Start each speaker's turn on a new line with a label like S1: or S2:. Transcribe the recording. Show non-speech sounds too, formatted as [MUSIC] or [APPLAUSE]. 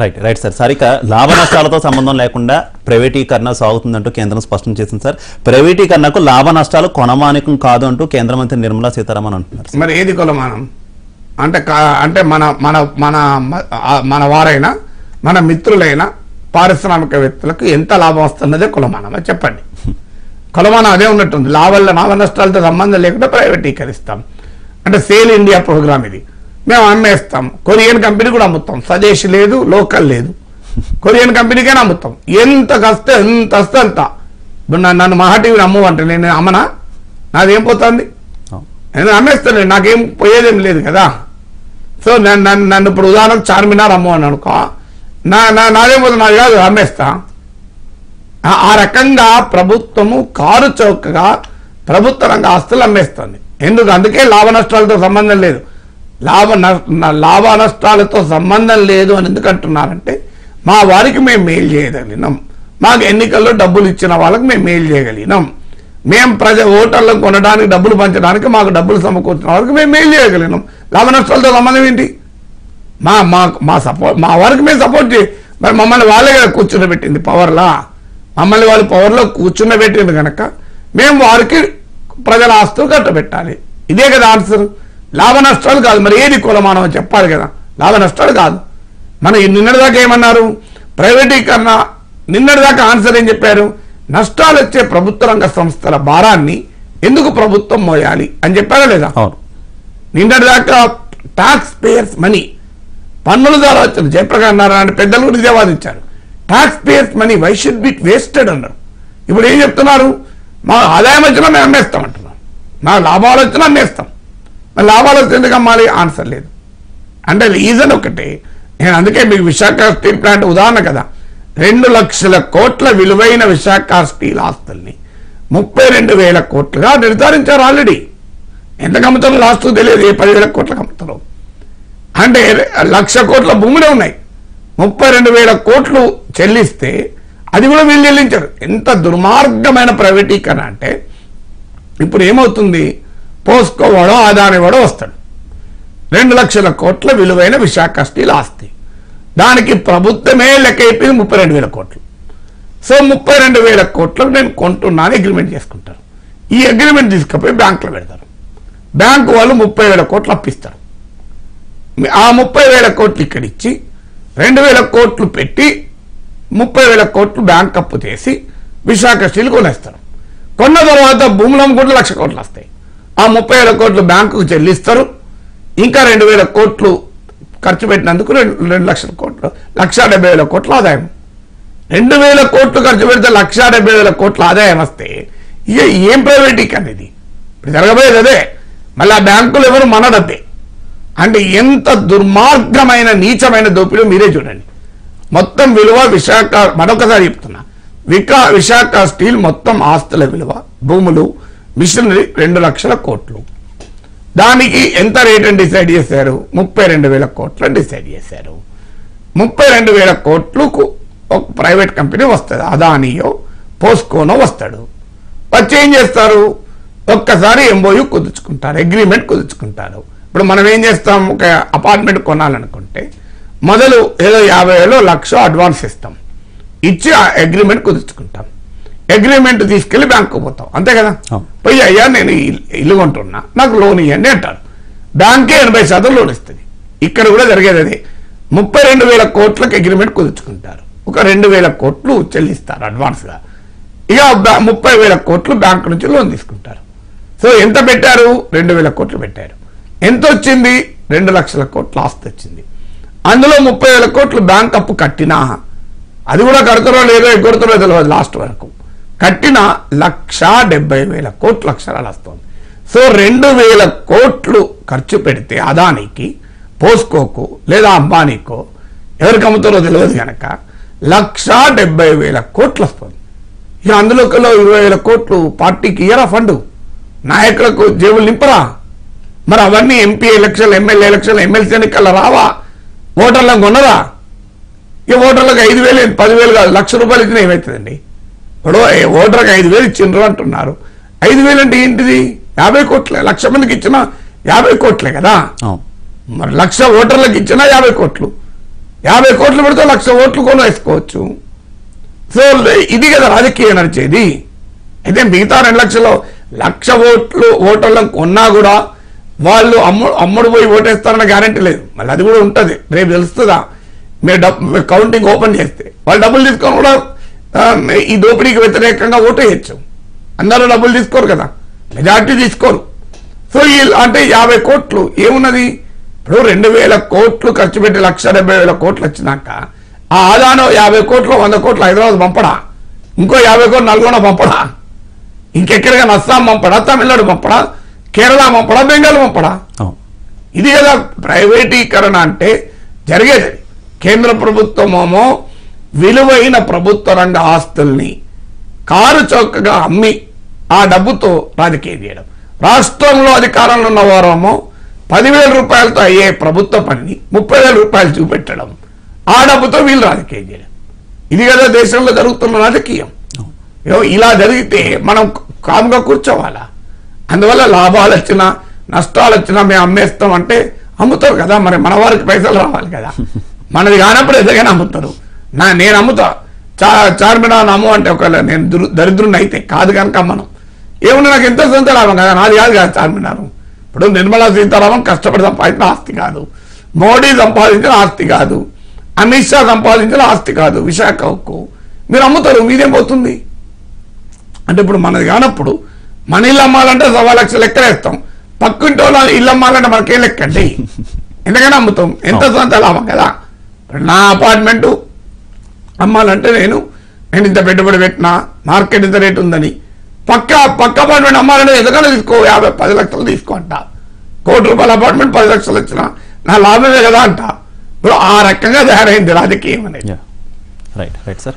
S1: Right right sir sir ఇక లాభ నష్టాలతో సంబంధం లేకుండా ప్రైవేటీకరణ సాగుతుందంటూ కేంద్రం స్పష్టం చేసింది సార్. ప్రైవేటీకరణకు లాభ నష్టాలు కొనమానికం కాదు అంటూ కేంద్ర మంత్రి నిర్మలా సీతారామన్ అంటున్నారు
S2: మరి ఏది కొలమానం? అంటే అంటే మన మన మన మన వారైనా మన మిత్రులైనా పారిశ్రామికవేత్తలకు ఎంత లాభం వస్తున్నదే కొలమానం చెప్పండి. కొలమానం అదే ఉన్నట్టుంది. లాభాల లాభ నష్టాలతో సంబంధం లేకుండా ప్రైవేటీకరిస్తాం. అంటే సేల్ ఇండియా ప్రోగ్రామ్ ఇది. మేము అమ్మేస్తాం కొరియన్ కంపెనీ కూడా అమ్ముతాం. స్వదేశీ లేదు లోకల్ లేదు. కొరియన్ కంపెనీకైనా అమ్ముతాం. ఎంత కస్తే ఎంత వస్తే అంత. ఇప్పుడు నన్ను నన్ను మహా టీవీని అమ్మవంటే నేను అమ్మనా? నాదేం పోతుంది. నేను అమ్మేస్తాను. నాకేం పోయేదేం లేదు కదా. సో నన్ను నన్ను నన్ను ఇప్పుడు ఉదాహరణకు చార్మినార్ అమ్మని అనుకో నా నా నాదేం పోతుంది? నాది కాదు అమ్మేస్తా. ఆ- ఆ రకంగా ప్రభుత్వము కారు చౌకగా ప్రభుత్వ రంగ ఆస్తులు అమ్మేస్తుంది. ఎందుకు? అందుకే లాభ నష్టాలతో సంబంధం లేదు. లాభ లాభ నష్టాలతో సంబంధం లేదు అని ఎందుకంటున్నారంటే మా వారికి మేము మేలు చేయగలిగినాం. మాకు ఎన్నికల్లో డబ్బులు ఇచ్చిన వాళ్ళకి మేము మేలు చేయగలిగినాం. మేము ప్రజ ఓటర్లకు కొనడానికి డబ్బులు పంచడానికి మాకు డబ్బులు సమకూర్చిన వాళ్ళకి మేము మేలు చేయగలిగినాం. లాభ నష్టాలతో సంబంధం ఏంటి? మా మా మా సపోర్ట్ మా వారికి మేము సపోర్ట్ చేయి. మరి మమ్మల్ని వాళ్ళే కదా కూర్చుండబెట్టింది పవర్లా? మమ్మల్ని వాళ్ళు పవర్లో కూర్చుండబెట్టింది కనుక మేము వారికి ప్రజల ఆస్తులు కట్టబెట్టాలి. ఇదే కదా ఆన్సర్. లాభ నష్టాలు కాదు. మరి ఏది కులమానం చెప్పాలి కదా. లాభ నష్టాలు కాదు. మన నిన్నటిదాకా ఏమన్నారు? ప్రైవేటీకరణ నిన్నటిదాకా ఆన్సర్ ఏం చెప్పారు? నష్టాలు వచ్చే ప్రభుత్వ రంగ సంస్థల భారాన్ని ఎందుకు ప్రభుత్వం మోయాలి అని చెప్పారా లేదా? నిన్నటిదాకా టాక్స్ పేయర్స్ మనీ పన్నుల ద్వారా వచ్చిన జయప్రకాష్ నారాయణ పెద్దలు కూడా ఇదే వాదించారు taxpayers money why should be wasted అన్నారు. ఇప్పుడు ఏం చెప్తున్నారు? మా ఆదాయం వచ్చినా మేము అమ్మేస్తాం అంటున్నారు. మా లాభాలు వచ్చినా అమ్మేస్తాం. లాభాలు వస్తే కమ్మాలి ఆన్సర్ లేదు. అంటే రీజన్ ఒకటి. నేను అందుకే మీకు విశాఖ స్టీల్ ప్లాంట్ ఉదాహరణ కదా. రెండు లక్షల కోట్ల విలువైన విశాఖ స్టీల్ ఆస్తుల్ని ముప్పై రెండు వేల కోట్లుగా నిర్ధారించారు ఆల్రెడీ. ఎంత అమ్ముతారో లాస్ట్ తెలియదు. ఏ పదివేల కోట్లకు అమ్ముతారో అంటే లక్ష కోట్ల భూములే ఉన్నాయి. ముప్పై రెండు వేల కోట్లు చెల్లిస్తే అది కూడా వీళ్ళు చెల్లించారు. ఎంత దుర్మార్గమైన ప్రైవేటీకరణ అంటే ఇప్పుడు ఏమవుతుంది? పోసుకోవాడో ఆదాని వస్తాడు. రెండు లక్షల కోట్ల విలువైన విశాఖ స్టీల్ ఆస్తి. దానికి ప్రభుత్వమే లెక్క అయిపోయింది ముప్పై రెండు వేల కోట్లు. సో ముప్పై రెండు వేల కోట్లకు నేను కొంటున్నాను అగ్రిమెంట్ చేసుకుంటాను ఈ అగ్రిమెంట్ తీసుకుపోయి బ్యాంకులో పెడతారు. బ్యాంకు వాళ్ళు ముప్పై వేల కోట్లు అప్పిస్తారు. ఆ ముప్పై వేల కోట్లు ఇక్కడ ఇచ్చి రెండు వేల కోట్లు పెట్టి ముప్పై వేల కోట్లు బ్యాంక్ అప్పు చేసి విశాఖ స్టీల్ కొనేస్తారు. కొన్న తర్వాత భూములు అమ్ముకుంటే లక్ష కోట్లు వస్తాయి. ఆ ముప్పై వేల కోట్లు బ్యాంకుకు చెల్లిస్తారు. ఇంకా రెండు వేల కోట్లు ఖర్చు పెట్టినందుకు రెండు రెండు లక్షల కోట్లు లక్ష డెబ్బై వేల కోట్ల ఆదాయం. రెండు వేల కోట్లు ఖర్చు పెడితే లక్ష డెబ్బై వేల కోట్ల ఆదాయం వస్తే ఇక ఏం ప్రైవేటీకరణ ఇది ఇప్పుడు జరగబోయేది అదే. మళ్ళీ ఆ బ్యాంకులు ఎవరు మన అంటే ఎంత దుర్మార్గమైన నీచమైన దోపిడీ మీరే చూడండి. మొత్తం విలువ విశాఖ మరొకసారి చెప్తున్నా. వికా విశాఖ స్టీల్ మొత్తం ఆస్తుల విలువ భూములు మిషనరీ రెండు లక్షల కోట్లు. దానికి ఎంత రేట్ అని డిసైడ్ చేశారు? ముప్పై రెండు వేల కోట్లు డిసైడ్ చేశారు. ముప్పై రెండు వేల కోట్లకు ఒక ప్రైవేట్ కంపెనీ వస్తుంది. అదానియో పోస్కోనో వస్తాడు. వచ్చి ఏం చేస్తారు? ఒక్కసారి ఎంబోయు కుదుర్చుకుంటారు అగ్రిమెంట్ కుదుర్చుకుంటారు. ఇప్పుడు మనం ఏం చేస్తాం? ఒక అపార్ట్మెంట్ కొనాలనుకుంటే మొదలు ఏదో యాభై వేలో లక్ష అడ్వాన్స్ ఇస్తాం. ఇచ్చి ఆ అగ్రిమెంట్ కుదుర్చుకుంటాం. అగ్రిమెంట్ తీసుకెళ్ళి బ్యాంకు పోతాం అంతే కదా. పోయి అయ్యా నేను ఇల్లు కొంటున్నా. నాకు లోన్ ఇవ్వండి అంటారు. బ్యాంకే ఎనభై శాతం లోన్ ఇస్తుంది. ఇక్కడ కూడా జరిగేది అదే. ముప్పై రెండు వేల కోట్లకు అగ్రిమెంట్ కుదుర్చుకుంటారు. ఒక రెండు వేల కోట్లు చెల్లిస్తారు అడ్వాన్స్గా. ఇక ముప్పై వేల కోట్లు బ్యాంక్ నుంచి లోన్ తీసుకుంటారు. సో ఎంత పెట్టారు? రెండు వేల కోట్లు పెట్టారు. ఎంత వచ్చింది? రెండు లక్షల కోట్ల ఆస్తి వచ్చింది. అందులో ముప్పై వేల కోట్లు బ్యాంక్ అప్పు కట్టినా అది కూడా కడతారో లేదో ఎగ్గొడతారో తెలియదు లాస్ట్ వరకు. కట్టిన లక్ష డెబ్బై వేల కోట్ల అక్షరాలు వస్తుంది. సో రెండు వేల కోట్లు ఖర్చు పెడితే అదానికి పోస్కోకు లేదా అంబానీకో ఎవరికి అమ్ముతారో తెలియదు కనుక లక్ష డెబ్బై వేల కోట్లు వస్తుంది. ఇక అందులో ఇరవై వేల కోట్లు పార్టీకి ఇయరా ఫండ్? నాయకులకు జేబులు నింపరా? మరి అవన్నీ MP election MLA election MLC ఎన్నికల్లో రావా? ఓటర్లకు కొనరా? ఈ ఓటర్లకు ఐదు వేలు పదివేలు కాదు లక్ష రూపాయలు ఇచ్చినా ఏమవుతుందండి? ఇప్పుడు ఓటర్కి ఐదు వేలు ఇచ్చిండ్రు అంటున్నారు. ఐదు వేలు అంటే ఏంటిది? యాభై కోట్లే లక్ష మందికి ఇచ్చినా యాభై కోట్లే కదా? మరి లక్ష ఓటర్లకు ఇచ్చినా యాభై కోట్లు. యాభై కోట్లు పెడితే లక్ష ఓట్లు కొని వేసుకోవచ్చు సో ఇది కదా రాజకీయం నడిచేది. అయితే మిగతా రెండు లక్షలు లక్ష ఓట్లు ఓటర్లకు ఉన్నా కూడా వాళ్ళు అమ్ము అమ్ముడు పోయి ఓటేస్తారన్న గ్యారంటీ లేదు. మళ్ళీ అది కూడా ఉంటుంది. రేపు తెలుస్తుందా? మీరు డబ్బు కౌంటింగ్ ఓపెన్ చేస్తే. వాళ్ళు డబ్బులు తీసుకొని కూడా ఈ దోపిడీకి వ్యతిరేకంగా ఓటు వేయచ్చు. అందరూ డబ్బులు తీసుకోరు కదా. మెజార్టీ తీసుకోరు. సో ఈ అంటే యాభై కోట్లు ఏమున్నది? ఇప్పుడు రెండు వేల కోట్లు ఖర్చు పెట్టి లక్ష డెబ్బై వేల కోట్లు వచ్చినాక ఆ ఆదానం యాభై కోట్లు వంద కోట్లు హైదరాబాద్ పంపడా? ఇంకో యాభై కోట్లు నల్గొండ పంపడా? ఇంకెక్కడికైనా అస్సాం పంపడా? తమిళనాడు పంపడా? కేరళ పంపడా? బెంగాల్ పంపడా? ఇది కదా ప్రైవేటీకరణ అంటే జరిగేది. కేంద్ర ప్రభుత్వమేమో విలువైన ప్రభుత్వ రంగ ఆస్తుల్ని కారు చౌకగా అమ్మి ఆ డబ్బుతో రాజకీయం చేయడం. రాష్ట్రంలో అధికారంలో ఉన్న వారేమో పదివేల రూపాయలతో అయ్యే ప్రభుత్వ పనిని ముప్పై వేల రూపాయలు చూపెట్టడం. ఆ డబ్బుతో వీళ్ళు రాజకీయం చేయడం. ఇది కదా దేశంలో జరుగుతున్న రాజకీయం. ఇలా జరిగితే మనం కామ్గా కూర్చోవాలా? అందువల్ల లాభాలు వచ్చినా నష్టాలు వచ్చినా మేము అమ్మేస్తాం అంటే అమ్ముతారు కదా మరి మన వారికి పైసలు రావాలి కదా. మనది కానప్పుడు ఎదగైనా అమ్ముతారు. నా నేను అమ్ముతా చా చార్మినార్ అమ్ము అంటే ఒకవేళ నేను దురు- దరిద్రుని అయితే కాదు కనుక అమ్మను ఏమన్నా నాకు ఎంత సొంత లాభం కదా? నాది కాదు కదా చార్మినార్. ఇప్పుడు నిర్మలా సీతారామన్ కష్టపడి సంపాదించిన ఆస్తి కాదు. మోడీ సంపాదించిన ఆస్తి కాదు. అమిత్ షా సంపాదించిన ఆస్తి కాదు. విశాఖ ఉక్కు మీరు అమ్ముతారు మీదేం పోతుంది? అంటే ఇప్పుడు మనది కానప్పుడు మన ఇల్లు అమ్మాలంటే సవా లక్షలు లెక్కలేస్తాం పక్కింటి వాళ్ళ ఇల్లు అమ్మాలంటే మనకేం లెక్కండి? [LAUGHS] ఎందుకని అమ్ముతాం ఎంత సొంత లాభం కదా? నా అపార్ట్మెంటు అమ్మాలంటే నేను. నేను ఇంత పెట్టుబడి పెట్టినా మార్కెట్ ఇంత రేటు ఉందని. పక్క పక్క అపార్ట్మెంట్ అమ్మాలంటే ఎందుకన్నా తీసుకో యాభై పది లక్షలు తీసుకో అంట. కోటి రూపాయల అపార్ట్మెంట్ పది లక్షలు వచ్చిన నా లాభమే కదా అంట. ఇప్పుడు ఆ రకంగా తయారైంది రాజకీయం అనేది.
S1: Right right sir